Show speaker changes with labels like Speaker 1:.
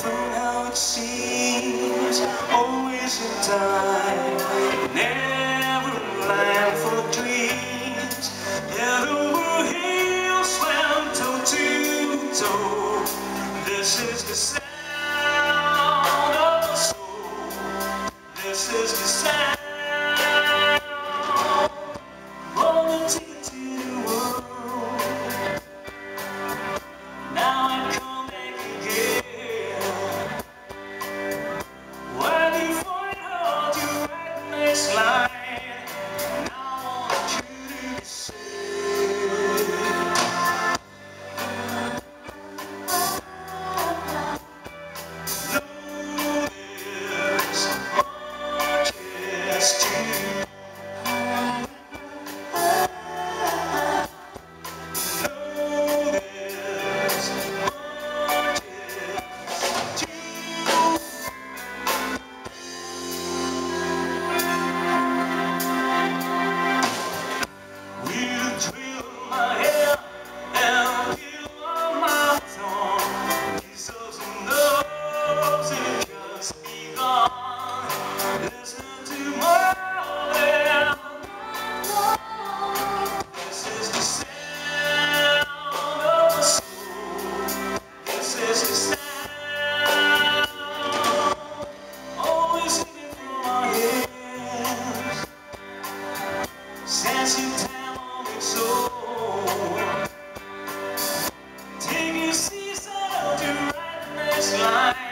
Speaker 1: somehow it seems always in time, never land for dreams. Yet over hills swam toe to toe. This is the sound of the. This is the sound. time.